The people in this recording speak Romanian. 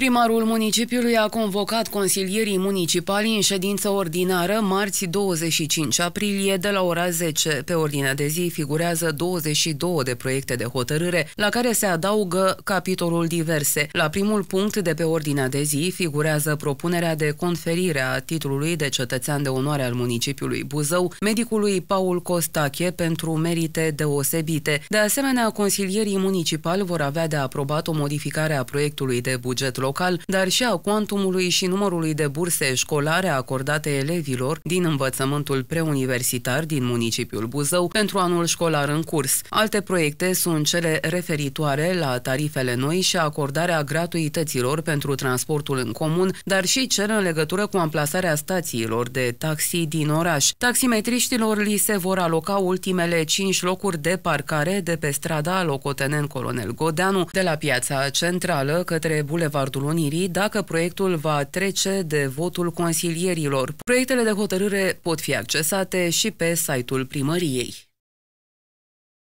Primarul municipiului a convocat consilierii municipali în ședință ordinară marți 25 aprilie de la ora 10. Pe ordinea de zi figurează 22 de proiecte de hotărâre, la care se adaugă capitolul diverse. La primul punct de pe ordinea de zi figurează propunerea de conferire a titlului de cetățean de onoare al municipiului Buzău, medicului Paul Costache pentru merite deosebite. De asemenea, consilierii municipali vor avea de aprobat o modificare a proiectului de buget local, dar și a cuantumului și numărului de burse școlare acordate elevilor din învățământul preuniversitar din municipiul Buzău pentru anul școlar în curs. Alte proiecte sunt cele referitoare la tarifele noi și acordarea gratuităților pentru transportul în comun, dar și cele în legătură cu amplasarea stațiilor de taxi din oraș. Taximetriștilor li se vor aloca ultimele 5 locuri de parcare de pe strada Locotenen Colonel Godeanu, de la piața centrală către Bulevardul Portul Unirii dacă proiectul va trece de votul consilierilor. Proiectele de hotărâre pot fi accesate și pe site-ul primăriei.